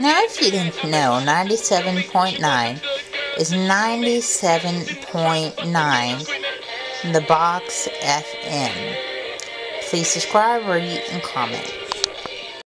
Now, if you didn't know, 97.9 is 97.9 The Box FM. Please subscribe, rate, and comment.